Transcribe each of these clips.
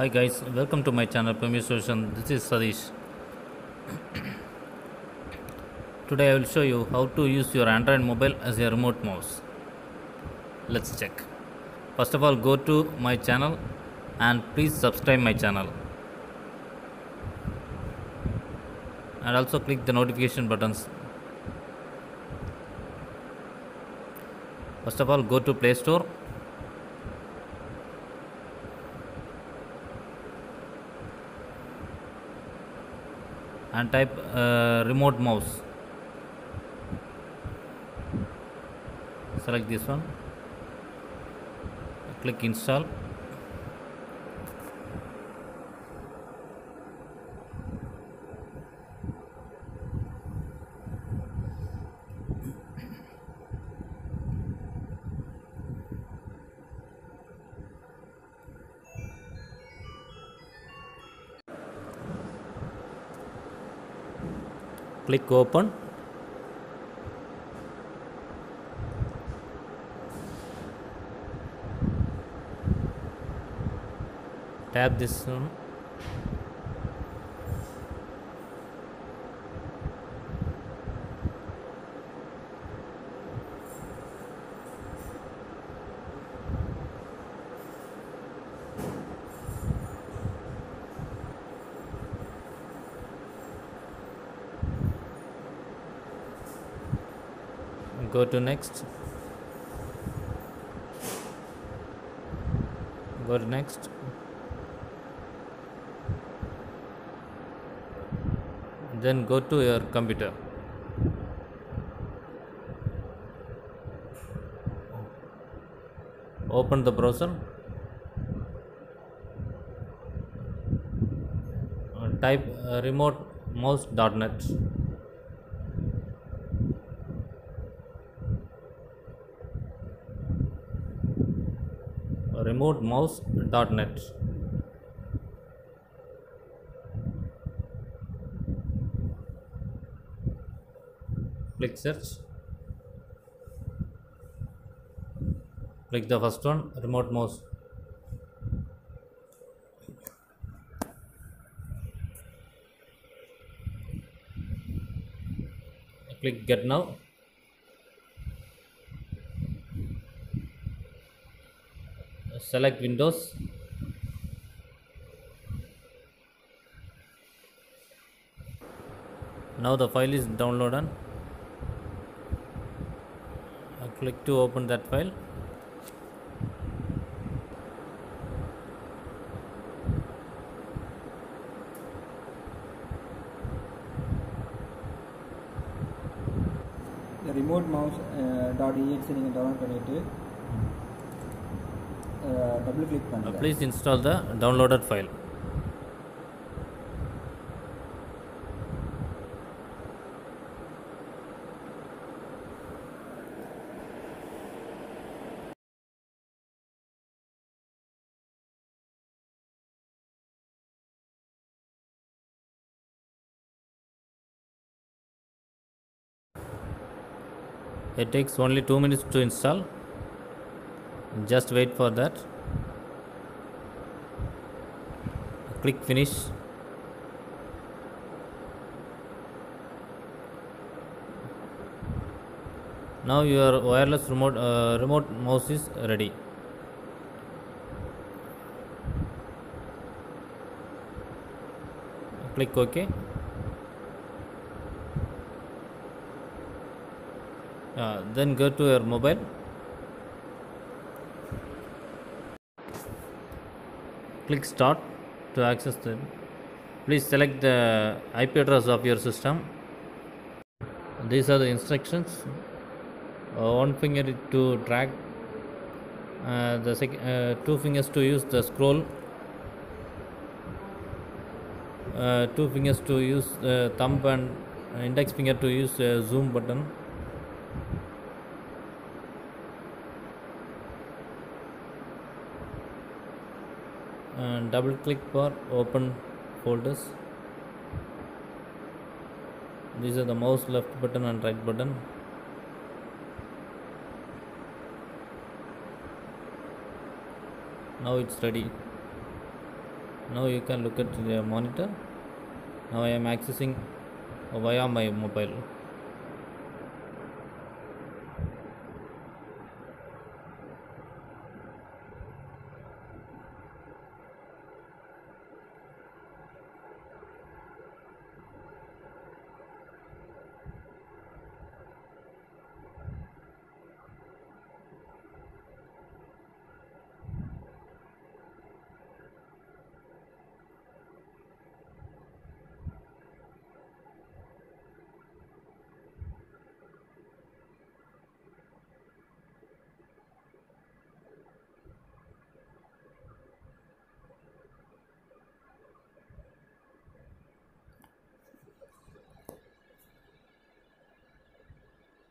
Hi guys, welcome to my channel Premier Solution. This is Sadish. Today I will show you how to use your Android mobile as a remote mouse. Let's check. First of all, go to my channel and please subscribe my channel. And also click the notification buttons. First of all, go to Play Store and type uh, remote mouse. Select this one. Click install click open. Tap this one go to next. Go to next. Then go to your computer. Open the browser. Type uh, remote mouse.net remote mouse.net click search. Click the first one remote mouse. Click get now select windows now the file is downloaded I click to open that file இந்த remote mouse dot EXE நீங்கள் download பண்ணிவிட்டு double click Uh, பண்ணுங்கள் please install the downloaded file it takes only 2 minutes to install just wait for that. Click finish. Now your wireless remote uh, remote mouse is ready. Click ok. Uh, then go to your mobile click start to access the please select the ip address of your system. These are the instructions. Uh, one finger to drag uh, the uh, two fingers to use the scroll. Uh, two fingers to use uh, thumb and index finger to use zoom button and double click for open folders. These are the mouse left button and right button. Now it's ready. Now you can look at the monitor. Now I am accessing via my mobile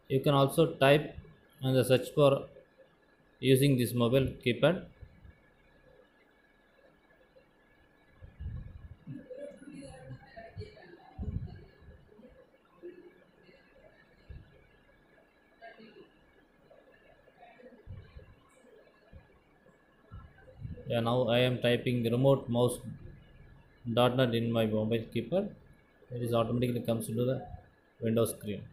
you can also type on the search bar using this mobile keypad. Yeah now i am typing the remote mouse dot net in my mobile keypad. It is automatically comes into the windows screen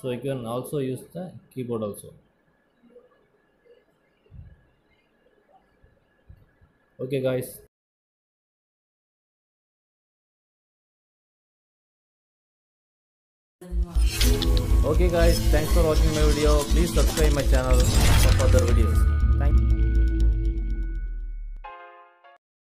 so you can also use the keyboard also. Okay guys. Okay guys. Thanks for watching my video. Please subscribe my channel for further videos